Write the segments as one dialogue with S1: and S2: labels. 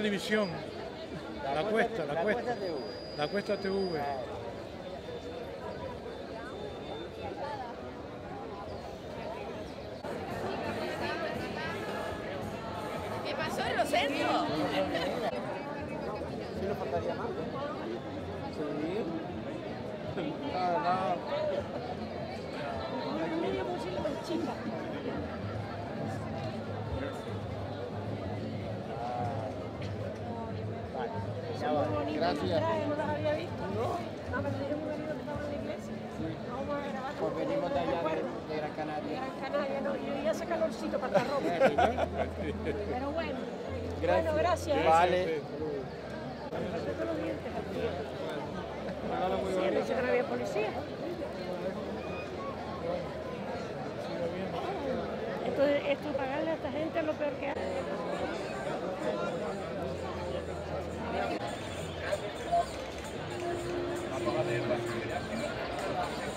S1: División, la cuesta, la cuesta, la cuesta TV.
S2: ¿Qué pasó en los centros?
S3: ¿Sí nos faltaría más? Sí. Vale, Gracias.
S4: ¿No las había visto? No. Pero dijeron un marido que estaba en la iglesia. No vamos a grabar.
S3: Pues venimos de allá de, de Gran
S4: De
S3: Canaria.
S4: Gran Canaria, no. Y hace calorcito para estar ropa. Pero bueno. Bueno, gracias.
S3: Vale.
S4: Todos los dientes. Sí, anoche que no había policía. Esto, esto pagarle a esta gente es lo peor que hay.
S3: Un poquito para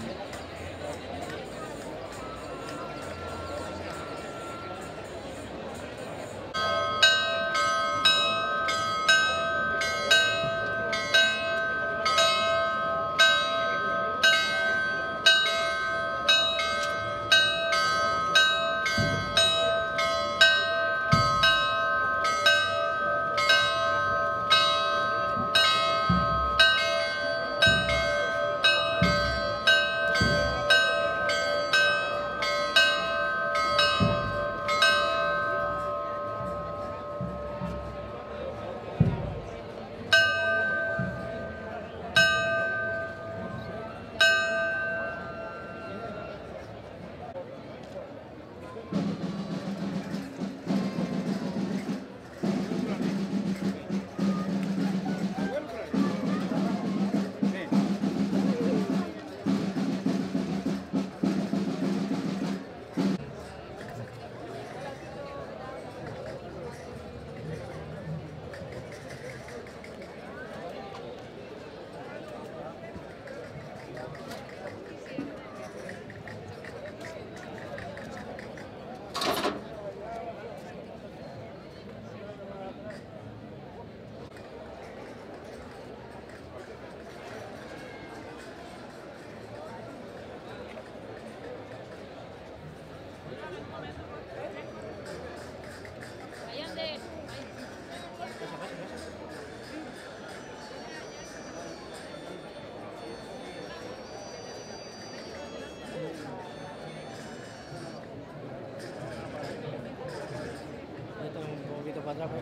S3: atrás.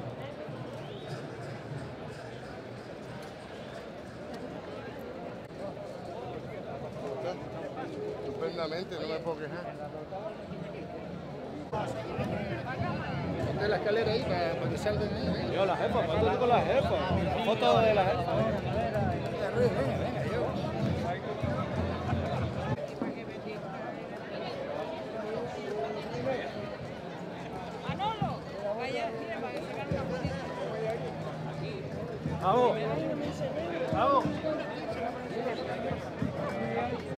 S5: Estupendamente, no me puedo quejar. Ponte la escalera ahí para, para que salgan ahí.
S6: Yo, la jefa, foto con la jefa. Foto de la jefa.
S2: Para que se hagan